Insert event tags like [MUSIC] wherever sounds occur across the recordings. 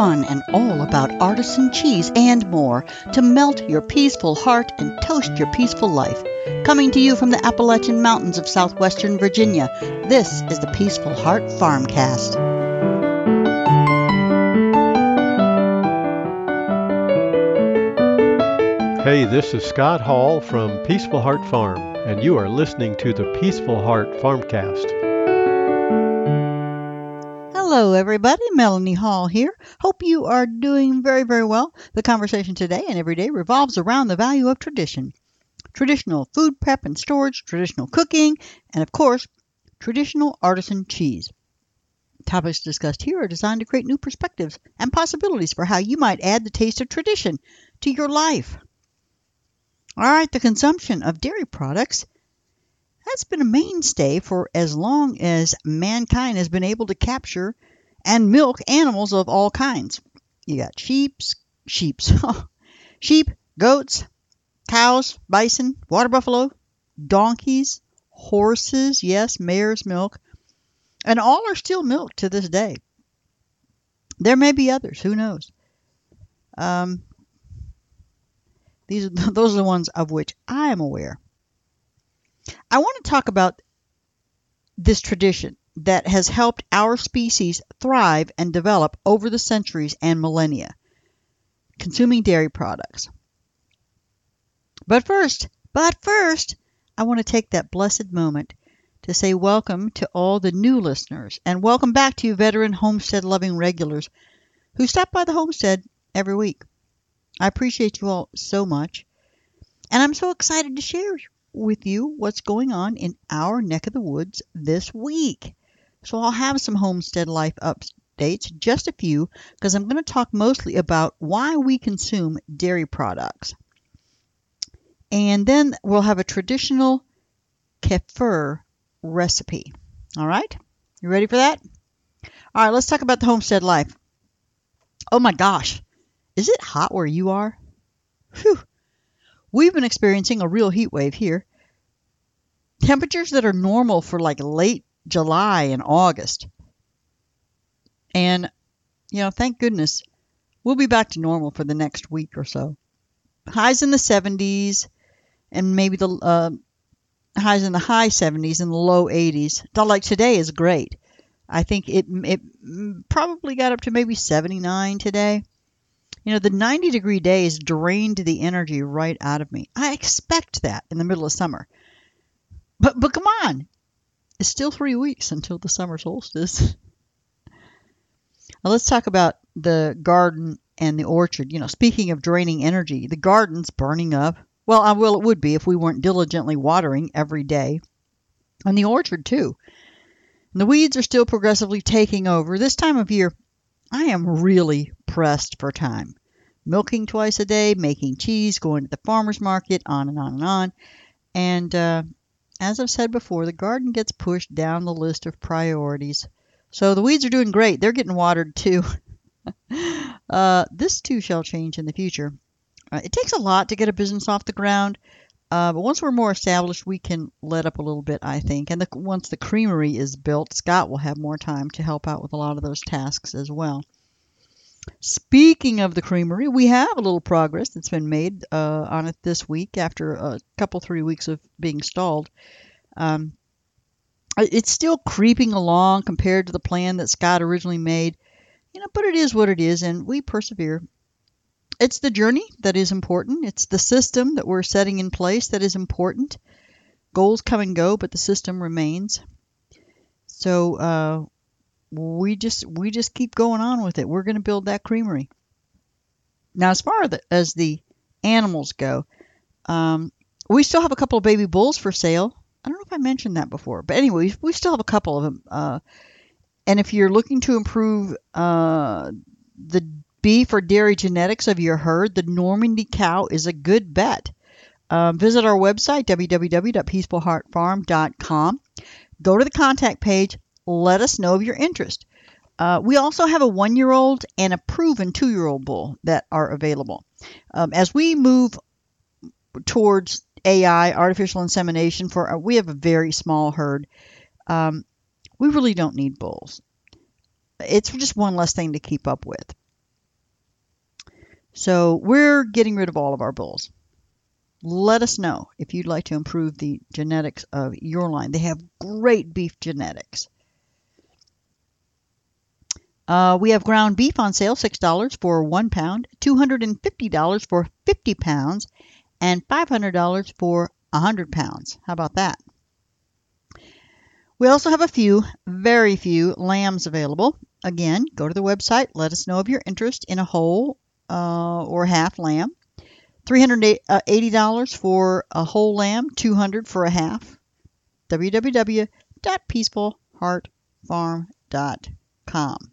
fun, and all about artisan cheese and more to melt your peaceful heart and toast your peaceful life. Coming to you from the Appalachian Mountains of southwestern Virginia, this is the Peaceful Heart Farmcast. Hey, this is Scott Hall from Peaceful Heart Farm, and you are listening to the Peaceful Heart Farmcast. Hello, everybody. Melanie Hall here. Hope you are doing very, very well. The conversation today and every day revolves around the value of tradition traditional food prep and storage, traditional cooking, and of course, traditional artisan cheese. Topics discussed here are designed to create new perspectives and possibilities for how you might add the taste of tradition to your life. All right, the consumption of dairy products that's been a mainstay for as long as mankind has been able to capture and milk animals of all kinds. You got sheep's, sheep's, [LAUGHS] sheep, goats, cows, bison, water buffalo, donkeys, horses, yes, mare's milk, and all are still milked to this day. There may be others, who knows? Um, these are, [LAUGHS] those are the ones of which I am aware. I want to talk about this tradition that has helped our species thrive and develop over the centuries and millennia consuming dairy products. But first, but first, I want to take that blessed moment to say welcome to all the new listeners and welcome back to you veteran homestead loving regulars who stop by the homestead every week. I appreciate you all so much. And I'm so excited to share with you what's going on in our neck of the woods this week. So I'll have some homestead life updates, just a few, because I'm going to talk mostly about why we consume dairy products. And then we'll have a traditional kefir recipe. All right? You ready for that? All right, let's talk about the homestead life. Oh my gosh. Is it hot where you are? Whew. We've been experiencing a real heat wave here. Temperatures that are normal for like late July and August. And, you know, thank goodness we'll be back to normal for the next week or so. Highs in the 70s and maybe the uh, highs in the high 70s and the low 80s. Like today is great. I think it it probably got up to maybe 79 today. You know, the 90 degree days drained the energy right out of me. I expect that in the middle of summer. But but come on. It's still 3 weeks until the summer solstice. [LAUGHS] now let's talk about the garden and the orchard. You know, speaking of draining energy, the garden's burning up. Well, I will it would be if we weren't diligently watering every day. And the orchard too. And the weeds are still progressively taking over. This time of year, I am really pressed for time. Milking twice a day, making cheese, going to the farmer's market, on and on and on. And uh, as I've said before, the garden gets pushed down the list of priorities. So the weeds are doing great. They're getting watered too. [LAUGHS] uh, this too shall change in the future. Uh, it takes a lot to get a business off the ground. Uh, but once we're more established, we can let up a little bit, I think. And the, once the creamery is built, Scott will have more time to help out with a lot of those tasks as well. Speaking of the creamery, we have a little progress that's been made uh, on it this week after a couple, three weeks of being stalled. Um, it's still creeping along compared to the plan that Scott originally made, you know, but it is what it is, and we persevere it's the journey that is important. It's the system that we're setting in place that is important. Goals come and go, but the system remains. So uh, we just we just keep going on with it. We're going to build that creamery. Now, as far as the animals go, um, we still have a couple of baby bulls for sale. I don't know if I mentioned that before, but anyway, we still have a couple of them. Uh, and if you're looking to improve uh, the beef or dairy genetics of your herd, the Normandy cow is a good bet. Um, visit our website, www.peacefulheartfarm.com. Go to the contact page. Let us know of your interest. Uh, we also have a one year old and a proven two year old bull that are available. Um, as we move towards AI, artificial insemination, for uh, we have a very small herd. Um, we really don't need bulls. it's just one less thing to keep up with. So we're getting rid of all of our bulls. Let us know if you'd like to improve the genetics of your line. They have great beef genetics. Uh, we have ground beef on sale, $6 for one pound, $250 for 50 pounds, and $500 for 100 pounds. How about that? We also have a few, very few, lambs available. Again, go to the website, let us know of your interest in a whole uh, or half lamb. $380 for a whole lamb, 200 for a half. www.peacefulheartfarm.com.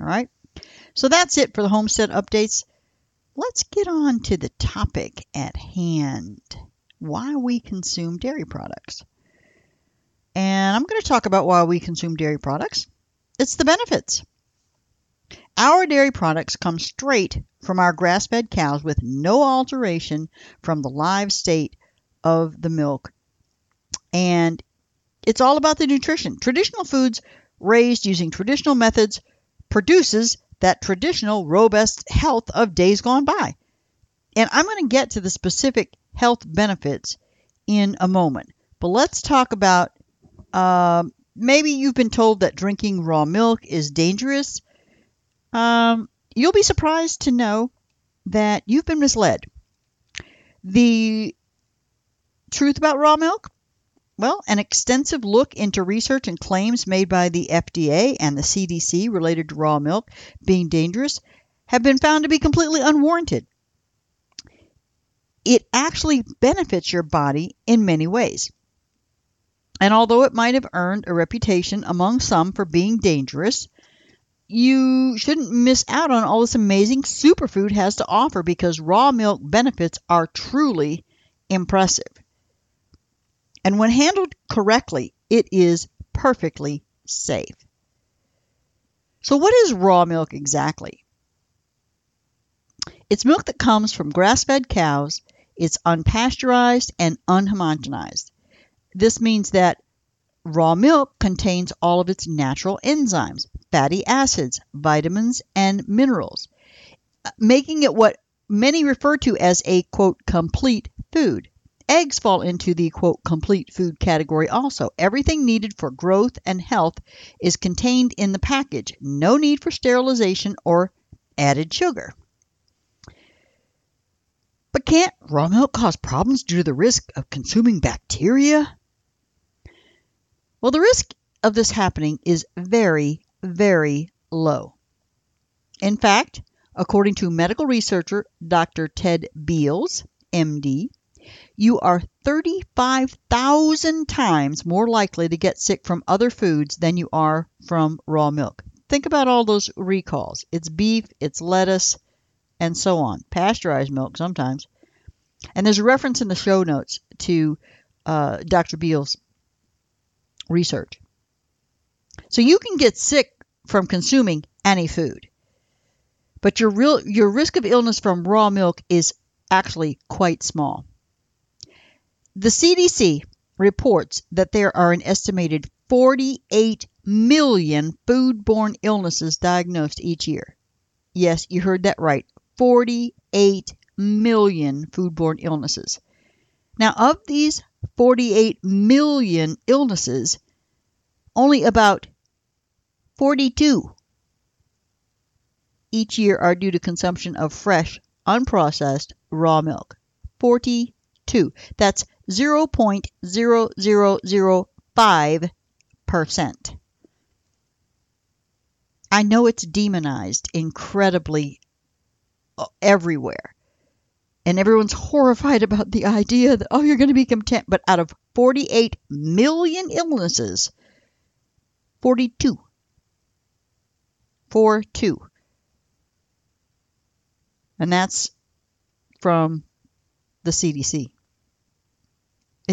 All right. So that's it for the homestead updates. Let's get on to the topic at hand why we consume dairy products. And I'm going to talk about why we consume dairy products. It's the benefits. Our dairy products come straight from our grass fed cows with no alteration from the live state of the milk. And it's all about the nutrition. Traditional foods raised using traditional methods produces that traditional robust health of days gone by. And I'm going to get to the specific health benefits in a moment. But let's talk about uh, maybe you've been told that drinking raw milk is dangerous. Um, you'll be surprised to know that you've been misled. The truth about raw milk? Well, an extensive look into research and claims made by the FDA and the CDC related to raw milk being dangerous have been found to be completely unwarranted it actually benefits your body in many ways. And although it might have earned a reputation among some for being dangerous, you shouldn't miss out on all this amazing superfood has to offer because raw milk benefits are truly impressive. And when handled correctly, it is perfectly safe. So, what is raw milk exactly? It's milk that comes from grass fed cows it's unpasteurized and unhomogenized. This means that raw milk contains all of its natural enzymes, fatty acids, vitamins, and minerals, making it what many refer to as a quote complete food. Eggs fall into the quote complete food category also. Everything needed for growth and health is contained in the package. No need for sterilization or added sugar. But can't raw milk cause problems due to the risk of consuming bacteria? Well, the risk of this happening is very, very low. In fact, according to medical researcher Dr. Ted Beals, MD, you are 35,000 times more likely to get sick from other foods than you are from raw milk. Think about all those recalls. It's beef, it's lettuce, and so on. Pasteurized milk sometimes. And there's a reference in the show notes to uh, Dr. Beals' research. So you can get sick from consuming any food, but your real your risk of illness from raw milk is actually quite small. The CDC reports that there are an estimated 48 million foodborne illnesses diagnosed each year. Yes, you heard that right. 48 million foodborne illnesses. Now, of these 48 million illnesses, only about 42 each year are due to consumption of fresh, unprocessed raw milk. 42. That's 0.0005%. I know it's demonized incredibly uh, everywhere. And everyone's horrified about the idea that, oh, you're going to be content. But out of 48 million illnesses, 42. 4 2. And that's from the CDC.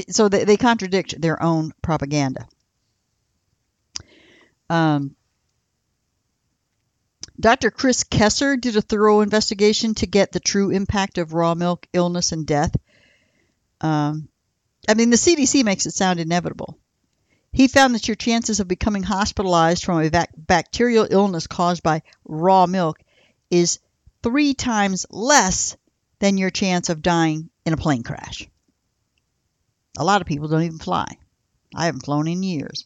So they, they contradict their own propaganda. Um, Dr. Chris Kresser did a thorough investigation to get the true impact of raw milk illness and death. Um, I mean, the CDC makes it sound inevitable. He found that your chances of becoming hospitalized from a bac- bacterial illness caused by raw milk is three times less than your chance of dying in a plane crash. A lot of people don't even fly. I haven't flown in years.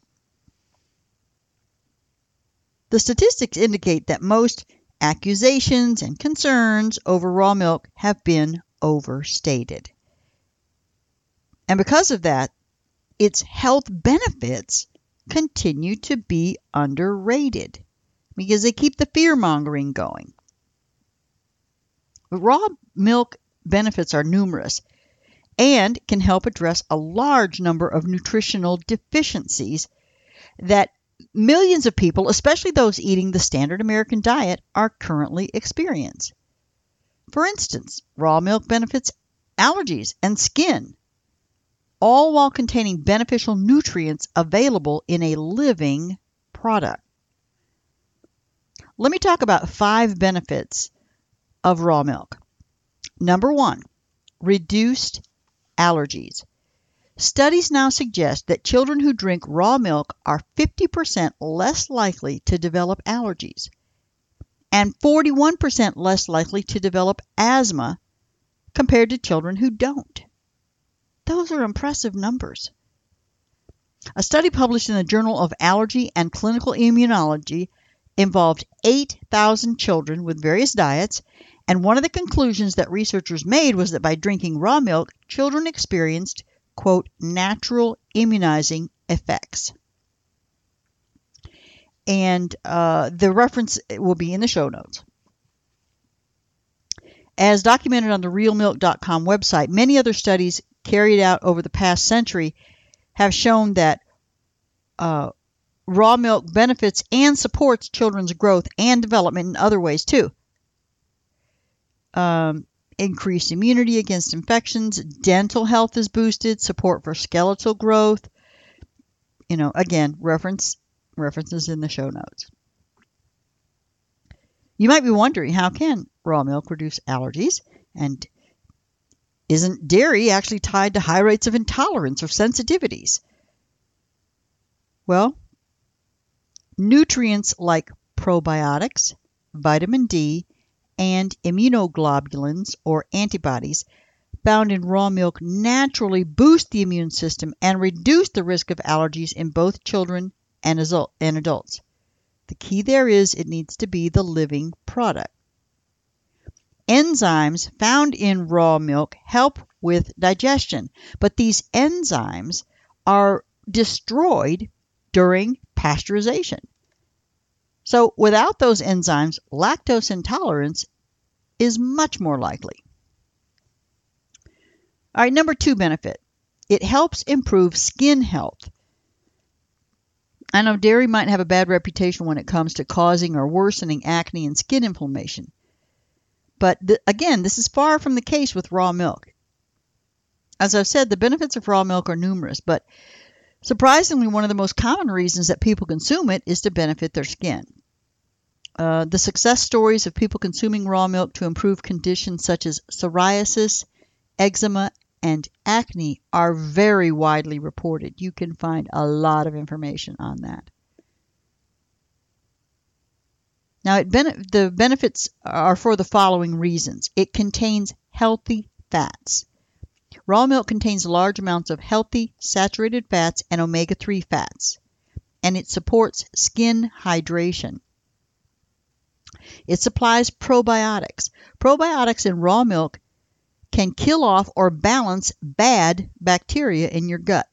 The statistics indicate that most accusations and concerns over raw milk have been overstated. And because of that, its health benefits continue to be underrated because they keep the fear mongering going. Raw milk benefits are numerous and can help address a large number of nutritional deficiencies that millions of people, especially those eating the standard American diet, are currently experiencing. For instance, raw milk benefits allergies and skin, all while containing beneficial nutrients available in a living product. Let me talk about five benefits of raw milk. Number one, reduced allergies. Studies now suggest that children who drink raw milk are 50% less likely to develop allergies and 41% less likely to develop asthma compared to children who don't. Those are impressive numbers. A study published in the Journal of Allergy and Clinical Immunology involved 8,000 children with various diets and one of the conclusions that researchers made was that by drinking raw milk, children experienced, quote, natural immunizing effects. And uh, the reference will be in the show notes. As documented on the realmilk.com website, many other studies carried out over the past century have shown that uh, raw milk benefits and supports children's growth and development in other ways too um, increased immunity against infections, dental health is boosted, support for skeletal growth. You know, again, reference references in the show notes. You might be wondering how can raw milk reduce allergies and isn't dairy actually tied to high rates of intolerance or sensitivities? Well, nutrients like probiotics, vitamin D, and immunoglobulins or antibodies found in raw milk naturally boost the immune system and reduce the risk of allergies in both children and, adults. The key there is it needs to be the living product. Enzymes found in raw milk help with digestion, but these enzymes are destroyed during pasteurization. So, without those enzymes, lactose intolerance is much more likely. All right, number two benefit it helps improve skin health. I know dairy might have a bad reputation when it comes to causing or worsening acne and skin inflammation. But th- again, this is far from the case with raw milk. As I've said, the benefits of raw milk are numerous, but Surprisingly, one of the most common reasons that people consume it is to benefit their skin. Uh, the success stories of people consuming raw milk to improve conditions such as psoriasis, eczema, and acne are very widely reported. You can find a lot of information on that. Now, ben- the benefits are for the following reasons it contains healthy fats. Raw milk contains large amounts of healthy saturated fats and omega 3 fats, and it supports skin hydration. It supplies probiotics. Probiotics in raw milk can kill off or balance bad bacteria in your gut.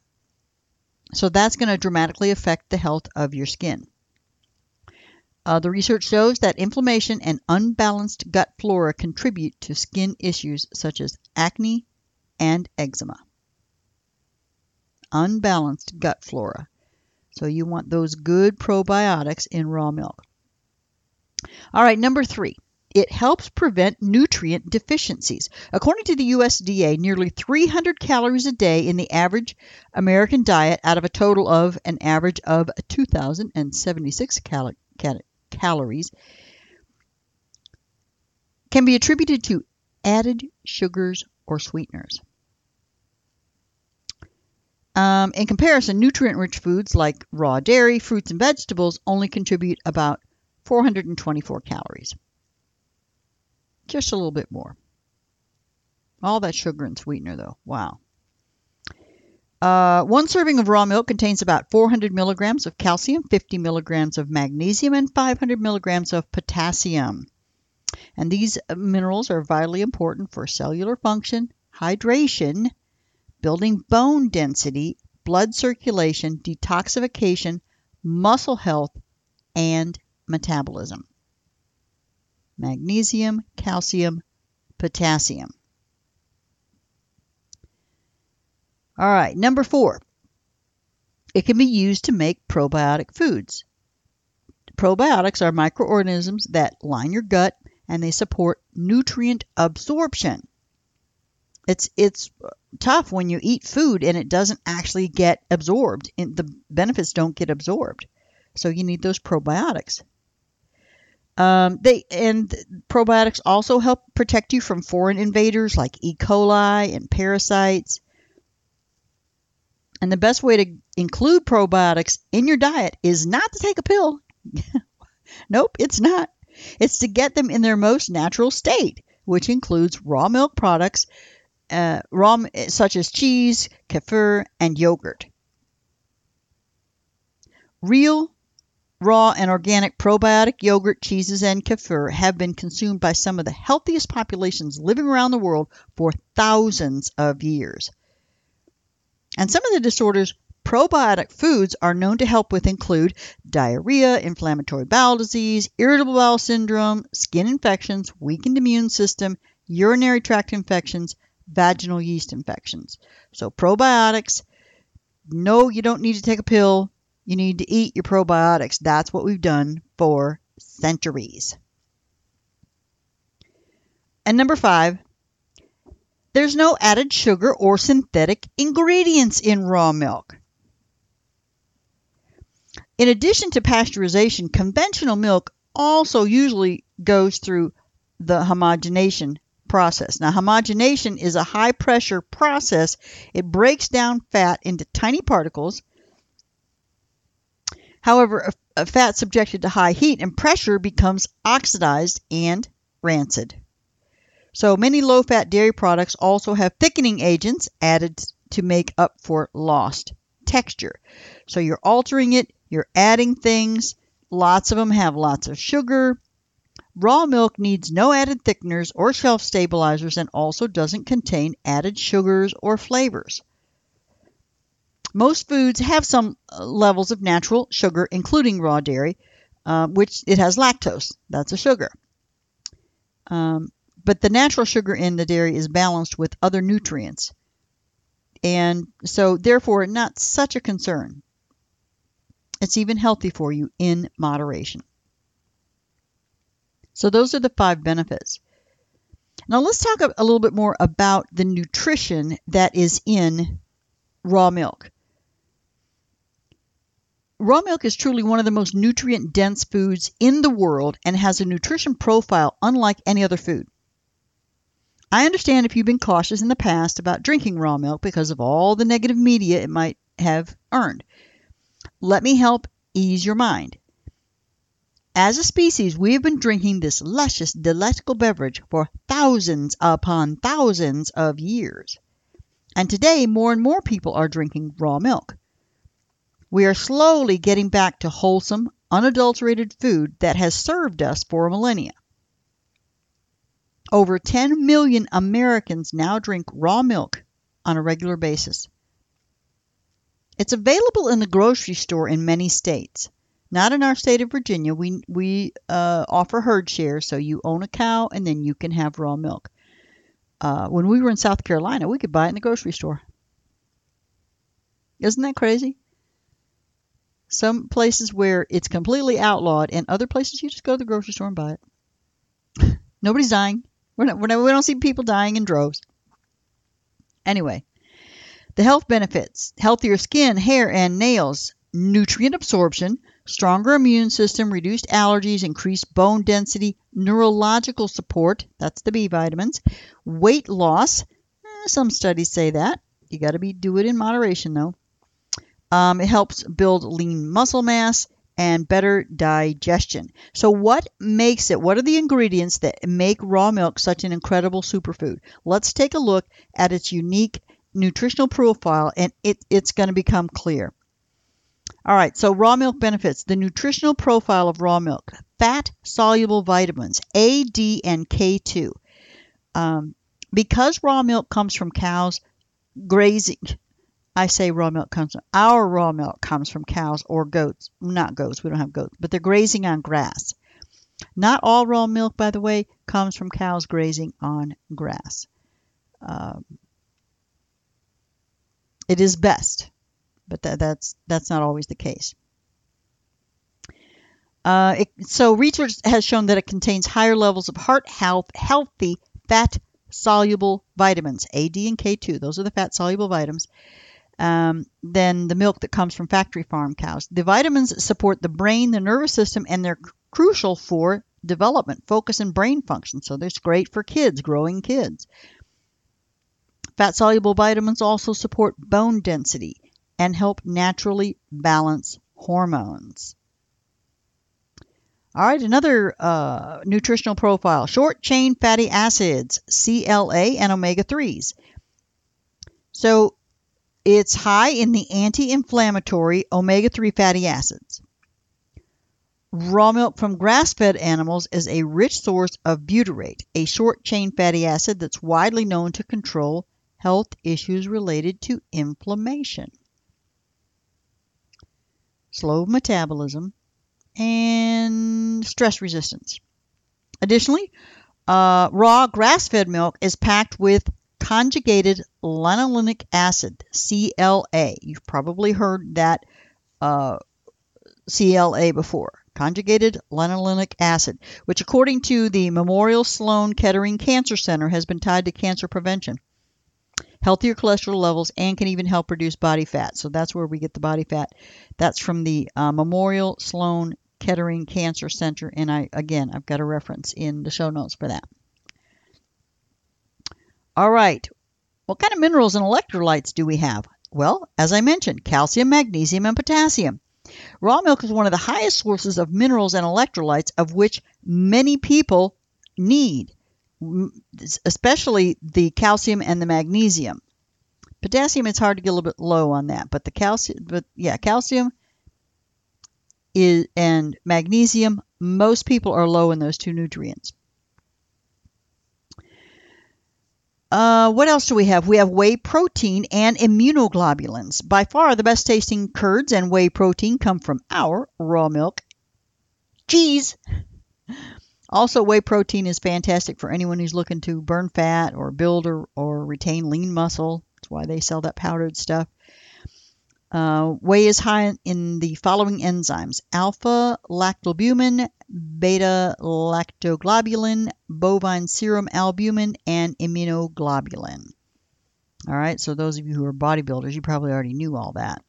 So that's going to dramatically affect the health of your skin. Uh, the research shows that inflammation and unbalanced gut flora contribute to skin issues such as acne, and eczema. Unbalanced gut flora. So you want those good probiotics in raw milk. All right, number three. It helps prevent nutrient deficiencies. According to the USDA, nearly 300 calories a day in the average American diet out of a total of an average of 2,076 cal- cal- calories can be attributed to added sugars or sweeteners. Um, in comparison, nutrient rich foods like raw dairy, fruits, and vegetables only contribute about 424 calories. Just a little bit more. All that sugar and sweetener, though. Wow. Uh, one serving of raw milk contains about 400 milligrams of calcium, 50 milligrams of magnesium, and 500 milligrams of potassium. And these minerals are vitally important for cellular function, hydration, building bone density, blood circulation, detoxification, muscle health, and metabolism. Magnesium, calcium, potassium. All right, number four. It can be used to make probiotic foods. Probiotics are microorganisms that line your gut and they support nutrient absorption. It's it's tough when you eat food and it doesn't actually get absorbed. And the benefits don't get absorbed. So you need those probiotics. Um, they and probiotics also help protect you from foreign invaders like E. coli and parasites. And the best way to include probiotics in your diet is not to take a pill. [LAUGHS] nope, it's not. It's to get them in their most natural state, which includes raw milk products, uh, raw such as cheese, kefir, and yogurt. Real, raw, and organic probiotic yogurt, cheeses, and kefir have been consumed by some of the healthiest populations living around the world for thousands of years. And some of the disorders probiotic foods are known to help with include diarrhea, inflammatory bowel disease, irritable bowel syndrome, skin infections, weakened immune system, urinary tract infections, vaginal yeast infections. So, probiotics, no, you don't need to take a pill. You need to eat your probiotics. That's what we've done for centuries. And number five, there's no added sugar or synthetic ingredients in raw milk. In addition to pasteurization, conventional milk also usually goes through the homogenation process. Now, homogenation is a high pressure process. It breaks down fat into tiny particles. However, a, a fat subjected to high heat and pressure becomes oxidized and rancid. So many low fat dairy products also have thickening agents added to make up for lost texture. So you're altering it, you're adding things. Lots of them have lots of sugar, Raw milk needs no added thickeners or shelf stabilizers and also doesn't contain added sugars or flavors. Most foods have some uh, levels of natural sugar, including raw dairy, uh, which it has lactose. That's a sugar. Um, but the natural sugar in the dairy is balanced with other nutrients. And so, therefore, not such a concern. It's even healthy for you in moderation. So those are the five benefits. Now let's talk a, little bit more about the nutrition that is in raw milk. Raw milk is truly one of the most nutrient dense foods in the world and has a nutrition profile unlike any other food. I understand if you've been cautious in the past about drinking raw milk because of all the negative media it might have earned. Let me help ease your mind. As a species, we have been drinking this luscious, delectable beverage for thousands upon thousands of years. And today, more and more people are drinking raw milk. We are slowly getting back to wholesome, unadulterated food that has served us for millennia. Over 10 million Americans now drink raw milk on a regular basis. It's available in the grocery store in many states. Not in our state of Virginia. We we uh, offer herd share, so you own a cow and then you can have raw milk. Uh, when we were in South Carolina, we could buy it in the grocery store. Isn't that crazy? Some places where it's completely outlawed, and other places you just go to the grocery store and buy it. [LAUGHS] Nobody's dying. We're not, we're not, we don't see people dying in droves. Anyway, the health benefits healthier skin, hair, and nails, nutrient absorption, stronger immune system, reduced allergies, increased bone density, neurological support, that's the B vitamins, weight loss, eh, some studies say that. You got to be do it in moderation though. Um, it helps build lean muscle mass and better digestion. So, what makes it? What are the ingredients that make raw milk such an incredible superfood? Let's take a look at its unique nutritional profile, and it, it's going to become clear. All right, so raw milk benefits. The nutritional profile of raw milk fat soluble vitamins A, D, and K2. Um, because raw milk comes from cows grazing, I say raw milk comes from our raw milk comes from cows or goats. Not goats, we don't have goats, but they're grazing on grass. Not all raw milk, by the way, comes from cows grazing on grass. Um, it is best, but that, that's that's not always the case. Uh, it, so research has shown that it contains higher levels of heart health, healthy fat soluble vitamins, A, D, and K2. Those are the fat soluble vitamins. Um, than the milk that comes from factory farm cows. The vitamins support the brain, the nervous system, and they're crucial for development, focus, and brain function. So they're great for kids, growing kids. Fat soluble vitamins also support bone density and help naturally balance hormones. All right, another uh, nutritional profile short chain fatty acids, CLA, and omega 3s. So it's high in the anti inflammatory omega 3 fatty acids. Raw milk from grass fed animals is a rich source of butyrate, a short chain fatty acid that's widely known to control health issues related to inflammation, slow metabolism, and stress resistance. Additionally, uh, raw grass fed milk is packed with conjugated lanolinic acid, CLA. You've probably heard that uh, CLA before. Conjugated lanolinic acid, which, according to the Memorial Sloan Kettering Cancer Center, has been tied to cancer prevention, healthier cholesterol levels, and can even help reduce body fat. So that's where we get the body fat. That's from the uh, Memorial Sloan Kettering Cancer Center, and I again I've got a reference in the show notes for that. All right. What kind of minerals and electrolytes do we have? Well, as I mentioned, calcium, magnesium, and potassium. Raw milk is one of the highest sources of minerals and electrolytes of which many people need, especially the calcium and the magnesium. Potassium, it's hard to get a little bit low on that, but the calcium, but yeah, calcium is and magnesium, most people are low in those two nutrients. Uh, what else do we have? We have whey protein and immunoglobulins. By far, the best tasting curds and whey protein come from our raw milk. Cheese! [LAUGHS] Also, whey protein is fantastic for anyone who's looking to burn fat or build or, or retain lean muscle. That's why they sell that powdered stuff. Uh, whey is high in the following enzymes alpha lactalbumin, beta lactoglobulin, bovine serum albumin, and immunoglobulin. All right, so those of you who are bodybuilders, you probably already knew all that.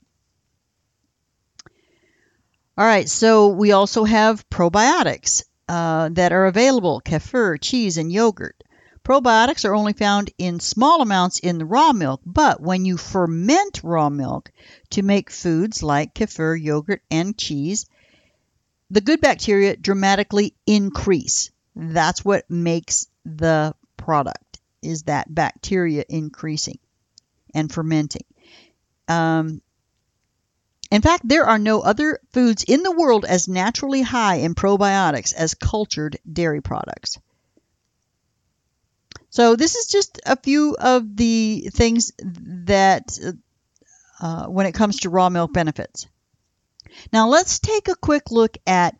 All right, so we also have probiotics uh, that are available kefir, cheese, and yogurt. Probiotics are only found in small amounts in the raw milk, but when you ferment raw milk to make foods like kefir, yogurt, and cheese, the good bacteria dramatically increase. That's what makes the product is that bacteria increasing and fermenting. Um, in fact, there are no other foods in the world as naturally high in probiotics as cultured dairy products. So this is just a few of the things that uh, when it comes to raw milk benefits. Now let's take a quick look at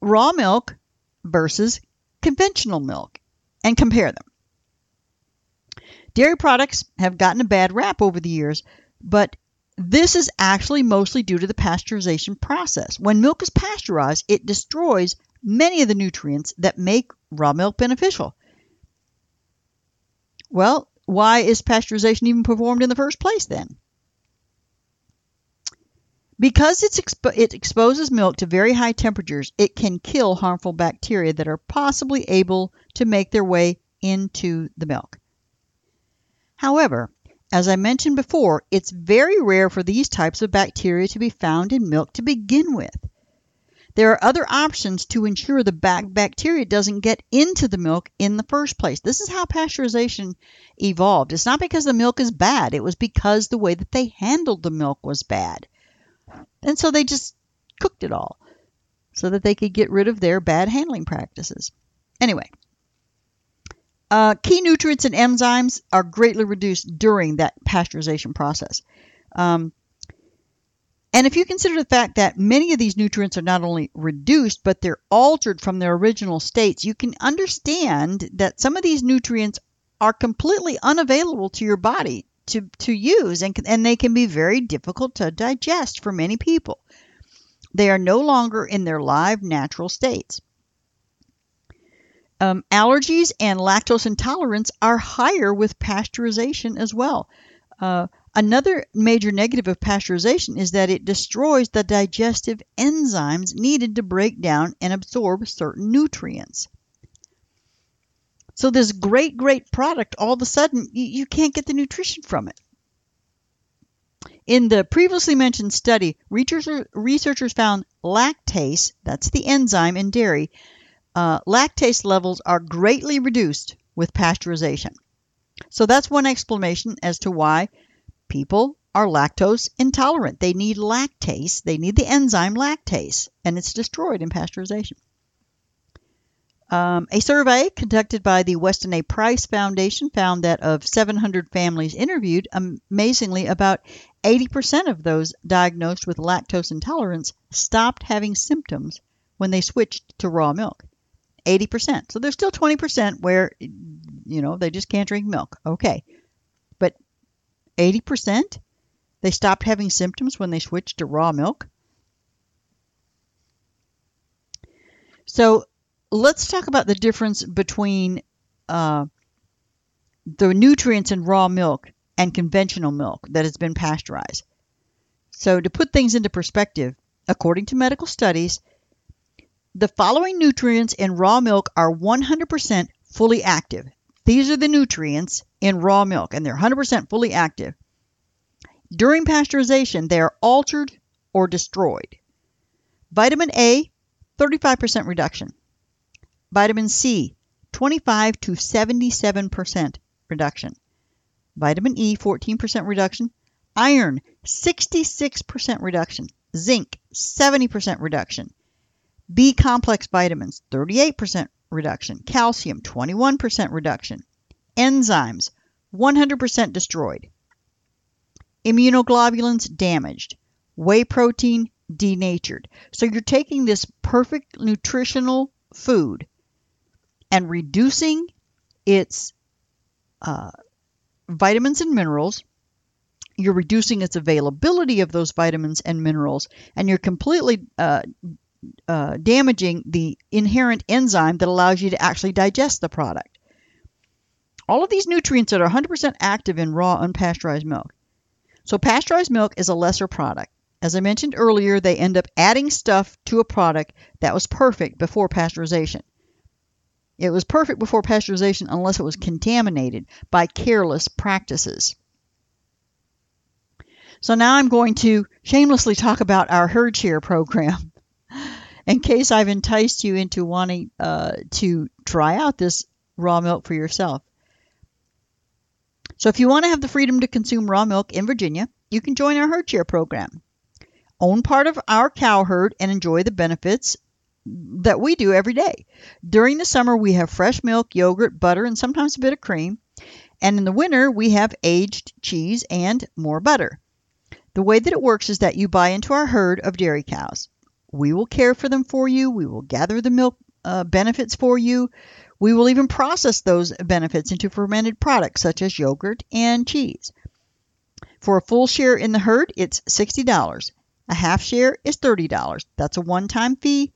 raw milk versus conventional milk and compare them. Dairy products have gotten a bad rap over the years, but this is actually mostly due to the pasteurization process. When milk is pasteurized, it destroys many of the nutrients that make raw milk beneficial. Well, why is pasteurization even performed in the first place then? Because expo- it exposes milk to very high temperatures, it can kill harmful bacteria that are possibly able to make their way into the milk. However, as I mentioned before, it's very rare for these types of bacteria to be found in milk to begin with. There are other options to ensure the bacteria doesn't get into the milk in the first place. This is how pasteurization evolved. It's not because the milk is bad, it was because the way that they handled the milk was bad. And so they just cooked it all so that they could get rid of their bad handling practices. Anyway, uh, key nutrients and enzymes are greatly reduced during that pasteurization process. Um, and if you consider the fact that many of these nutrients are not only reduced, but they're altered from their original states, you can understand that some of these nutrients are completely unavailable to your body to, to use, and, and they can be very difficult to digest for many people. They are no longer in their live natural states. Um, allergies and lactose intolerance are higher with pasteurization as well. Uh, Another major negative of pasteurization is that it destroys the digestive enzymes needed to break down and absorb certain nutrients. So this great, great product, all of a sudden, you, you can't get the nutrition from it. In the previously mentioned study, researchers found lactase, that's the enzyme in dairy, uh, lactase levels are greatly reduced with pasteurization. So that's one explanation as to why people are lactose intolerant. They need lactase, they need the enzyme lactase, and it's destroyed in pasteurization. Um, a survey conducted by the Weston A. Price Foundation found that of 700 families interviewed, amazingly, about 80% of those diagnosed with lactose intolerance stopped having symptoms when they switched to raw milk. 80%. So there's still 20% where, you know, they just can't drink milk. Okay. But 80%? They stopped having symptoms when they switched to raw milk? So let's talk about the difference between uh, the nutrients in raw milk and conventional milk that has been pasteurized. So, to put things into perspective, according to medical studies, the following nutrients in raw milk are 100% fully active. These are the nutrients in raw milk, and they're 100% fully active. During pasteurization, they are altered or destroyed. Vitamin A, 35% reduction. Vitamin C, 25 to 77% reduction. Vitamin E, 14% reduction. Iron, 66% reduction. Zinc, 70% reduction. B complex vitamins, 38% reduction. Calcium, 21% reduction. Enzymes, 100% destroyed. Immunoglobulins damaged. Whey protein denatured. So you're taking this perfect nutritional food and reducing its uh, vitamins and minerals. You're reducing its availability of those vitamins and minerals, and you're completely uh, uh, damaging the inherent enzyme that allows you to actually digest the product. All of these nutrients that are 100% active in raw unpasteurized milk. So, pasteurized milk is a lesser product. As I mentioned earlier, they end up adding stuff to a product that was perfect before pasteurization. It was perfect before pasteurization unless it was contaminated by careless practices. So now I'm going to shamelessly talk about our herd share program in case I've enticed you into wanting uh, to try out this raw milk for yourself. So, if you want to have the freedom to consume raw milk in Virginia, you can join our herd share program. Own part of our cow herd and enjoy the benefits that we do every day. During the summer, we have fresh milk, yogurt, butter, and sometimes a bit of cream. And in the winter, we have aged cheese and more butter. The way that it works is that you buy into our herd of dairy cows. We will care for them for you. We will gather the milk uh, benefits for you. We will even process those benefits into fermented products such as yogurt and cheese. For a full share in the herd, it's $60. A half share is $30. That's a one time fee.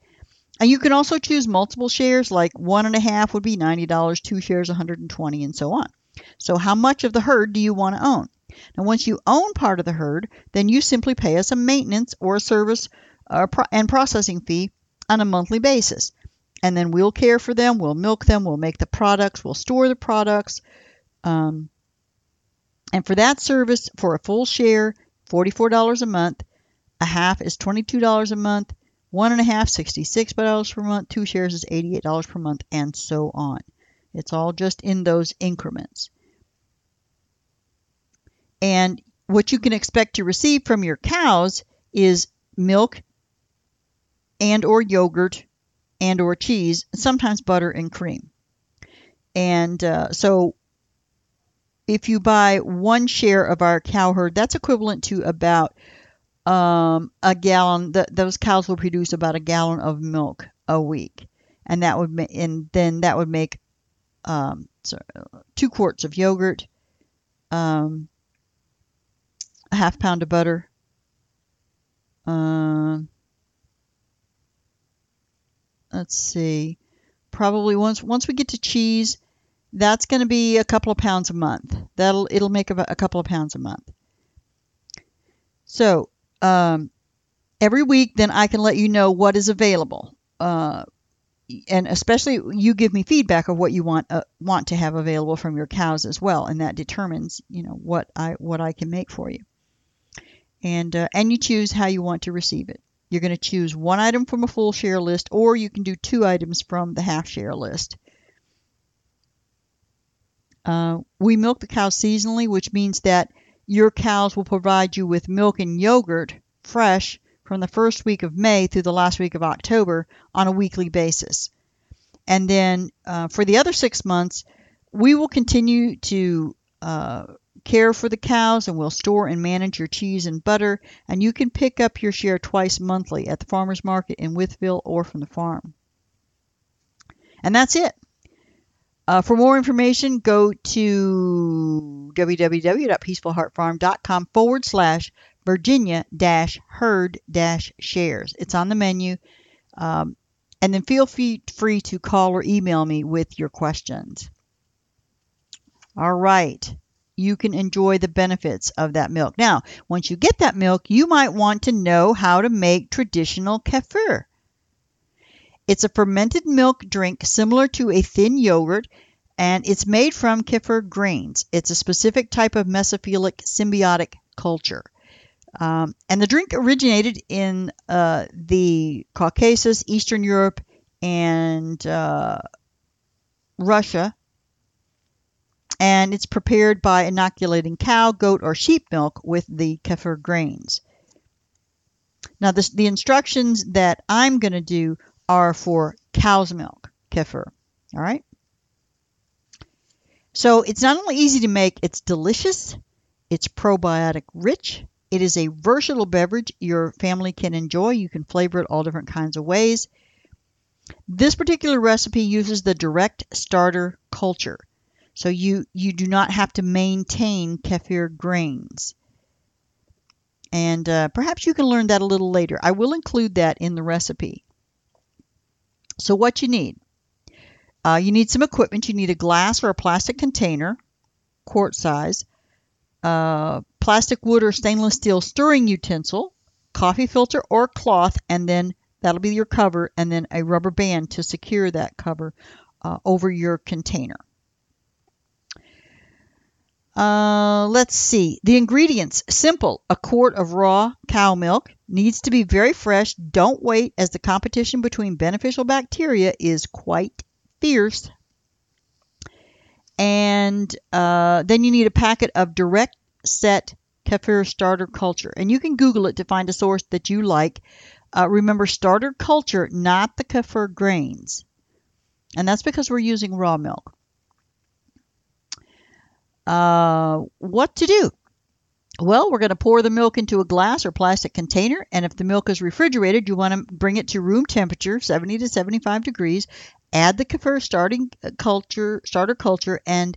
And you can also choose multiple shares, like one and a half would be $90, two shares 120 and so on. So how much of the herd do you want to own? Now once you own part of the herd, then you simply pay us a maintenance or a service and processing fee on a monthly basis. And then we'll care for them, we'll milk them, we'll make the products, we'll store the products, um, And for that service, for a full share, $44 a month. A half is $22 a month. One and a half, $66 per month. Two shares is $88 per month, and so on. It's all just in those increments. And what you can expect to receive from your cows is milk and or yogurt and or cheese, sometimes butter and cream. And uh, so if you buy one share of our cow herd, that's equivalent to about um, a gallon. Those cows will produce about a gallon of milk a week, and that would ma- and then that would make um, two quarts of yogurt, um, a half pound of butter. Uh, let's see, probably once once we get to cheese, that's going to be a couple of pounds a month. That'll it'll make a, a couple of pounds a month. So um, every week, then I can let you know what is available. Uh, and especially you give me feedback of what you want uh, want to have available from your cows as well, and that determines you know what I what I can make for you. And uh, and you choose how you want to receive it. You're going to choose one item from a full share list, or you can do two items from the half share list. Uh, we milk the cows seasonally, which means that your cows will provide you with milk and yogurt fresh from the first week of May through the last week of October on a weekly basis. And then uh, for the other six months, we will continue to uh, care for the cows and we'll store and manage your cheese and butter. And you can pick up your share twice monthly at the farmer's market in Wytheville or from the farm. And that's it. Uh, for more information, go to www.peacefulheartfarm.com forward slash Virginia dash herd dash shares. It's on the menu. Um, and then feel free, free to call or email me with your questions. All right. You can enjoy the benefits of that milk. Now, once you get that milk, you might want to know how to make traditional kefir. It's a fermented milk drink similar to a thin yogurt, and it's made from kefir grains. It's a specific type of mesophilic symbiotic culture. Um, and the drink originated in uh, the Caucasus, Eastern Europe, and uh, Russia. And it's prepared by inoculating cow, goat, or sheep milk with the kefir grains. Now, this, the instructions that I'm going to do are for cow's milk kefir. All right. So it's not only easy to make, it's delicious, it's probiotic rich, it is a versatile beverage your family can enjoy. You can flavor it all different kinds of ways. This particular recipe uses the direct starter culture. So you, you do not have to maintain kefir grains. And uh, perhaps you can learn that a little later. I will include that in the recipe. So what you need. Uh, you need some equipment. You need a glass or a plastic container, quart size, uh, plastic wood or stainless steel stirring utensil, coffee filter or cloth, and then that'll be your cover, and then a rubber band to secure that cover uh, over your container. Uh, let's see. The ingredients simple. A quart of raw cow milk needs to be very fresh. Don't wait, as the competition between beneficial bacteria is quite fierce. And uh, then you need a packet of direct set kefir starter culture. And you can Google it to find a source that you like. Uh, remember, starter culture, not the kefir grains. And that's because we're using raw milk. Uh, what to do? Well, we're going to pour the milk into a glass or plastic container, and if the milk is refrigerated, you want to bring it to room temperature, 70 to 75 degrees. Add the kefir starting uh, culture, starter culture, and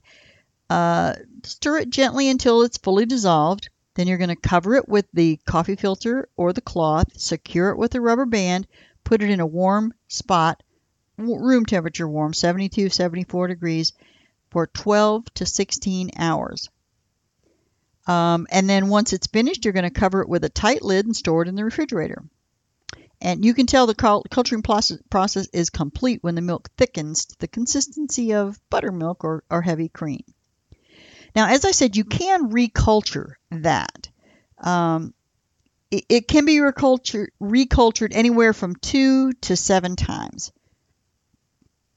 uh, stir it gently until it's fully dissolved. Then you're going to cover it with the coffee filter or the cloth, secure it with a rubber band, put it in a warm spot, room temperature warm, 72, 74 degrees, for 12 to 16 hours. Um, and then once it's finished, you're going to cover it with a tight lid and store it in the refrigerator. And you can tell the culturing process is complete when the milk thickens to the consistency of buttermilk or, or heavy cream. Now, as I said, you can reculture that. Um, it, it can be recultured, recultured anywhere from two to seven times.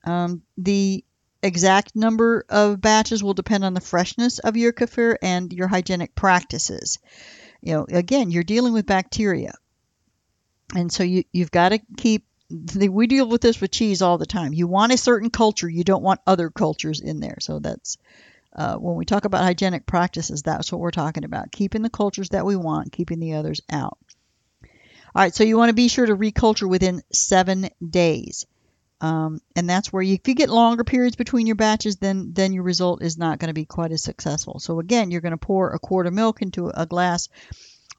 Um, the exact number of batches will depend on the freshness of your kefir and your hygienic practices. You know, again, you're dealing with bacteria. And so you, you've got to keep we deal with this with cheese all the time. You want a certain culture, you don't want other cultures in there. So that's uh, when we talk about hygienic practices, that's what we're talking about. Keeping the cultures that we want, keeping the others out. All right, so you want to be sure to reculture within seven days. Um, and that's where you, if you get longer periods between your batches, then then your result is not going to be quite as successful. So again, you're going to pour a quart of milk into a glass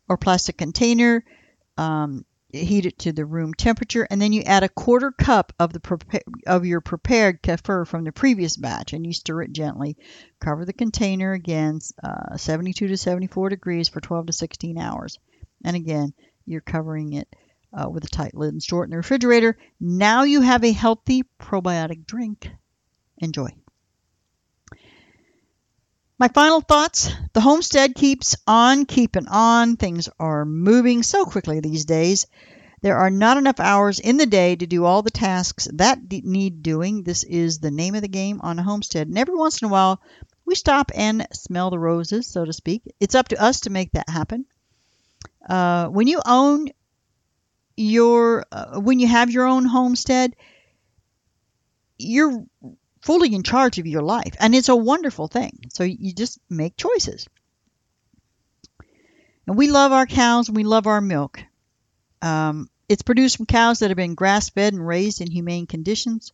or plastic container. Um, heat it to the room temperature, and then you add a quarter cup of the prepa- of your prepared kefir from the previous batch, and you stir it gently. Cover the container again, uh, 72 to 74 degrees for 12 to 16 hours, and again you're covering it uh, with a tight lid and store it in the refrigerator. Now you have a healthy probiotic drink. Enjoy. My final thoughts the homestead keeps on keeping on. Things are moving so quickly these days. There are not enough hours in the day to do all the tasks that need doing. This is the name of the game on a homestead. And every once in a while, we stop and smell the roses, so to speak. It's up to us to make that happen. Uh, when you own your, uh, when you have your own homestead, you're fully in charge of your life. And it's a wonderful thing. So you just make choices. And we love our cows and we love our milk. Um, it's produced from cows that have been grass fed and raised in humane conditions.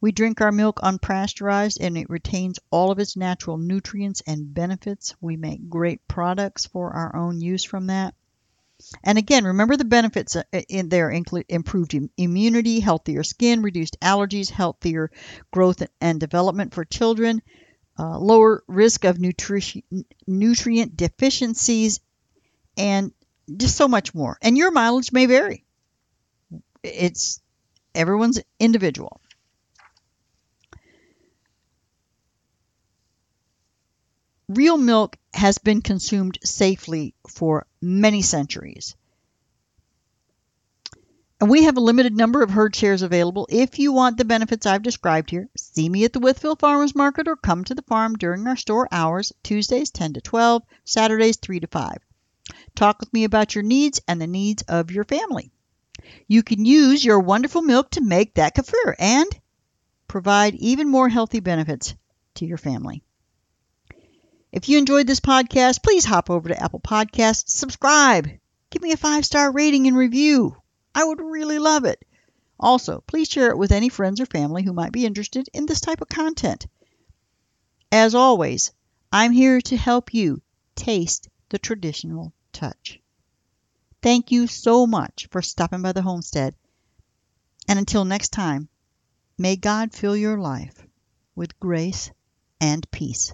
We drink our milk unpasteurized and it retains all of its natural nutrients and benefits. We make great products for our own use from that. And again, remember the benefits uh, in there include improved immunity, healthier skin, reduced allergies, healthier growth and development for children, uh, lower risk of nutri- nutrient deficiencies, and just so much more. And your mileage may vary. It's everyone's individual. Real milk has been consumed safely for many centuries. And we have a limited number of herd shares available. If you want the benefits I've described here, see me at the Wytheville Farmers Market or come to the farm during our store hours, Tuesdays 10 to 12, Saturdays 3 to 5. Talk with me about your needs and the needs of your family. You can use your wonderful milk to make that kefir and provide even more healthy benefits to your family. If you enjoyed this podcast, please hop over to Apple Podcasts, subscribe, give me a five star rating and review. I would really love it. Also, please share it with any friends or family who might be interested in this type of content. As always, I'm here to help you taste the traditional touch. Thank you so much for stopping by the homestead. And until next time, may God fill your life with grace and peace.